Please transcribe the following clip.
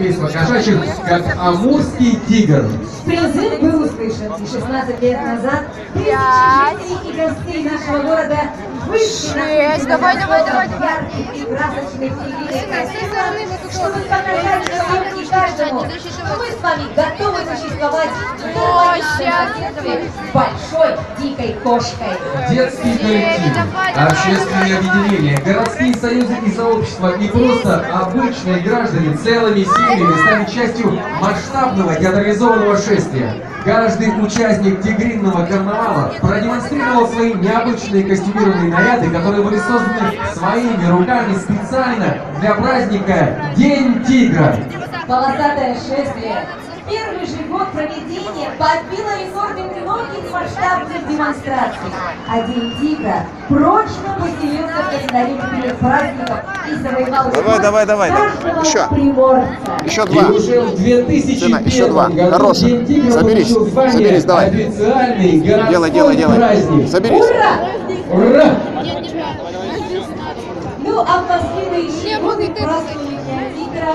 семейства кошачьих, как Амурский тигр. Призыв был услышан, и 16 лет назад. Тысячи жителей и гостей нашего города Шесть. Давай, давай, давай, ярких и красочных тигрей, чтобы показать всем и каждому, что мы с вами готовы существовать. В соседстве с большой дикой кошкой. Детский коллектив, общественные объединения, городские союзы и сообщества и просто обычные граждане целыми семьями стали частью масштабного театрализованного шествия. Каждый участник тигринного карнавала продемонстрировал свои необычные костюмированные наряды, которые были созданы своими руками специально для праздника День тигра. Полосатое шествие. Первый же год проведения подбило рекорды многих масштабных демонстраций. День тигра прочно поселился в календаре перед праздником и завоевал Давай, давай, давай, давай. Еще. приморца. Еще И два. уже в 2001 Сына, еще два. году Хороших. День тигра Соберись. получил звание Соберись, давай. официальный городской Делай, делай, делай. праздник. Соберись. Ура! Ура! Ну, а в последующие годы празднования тигра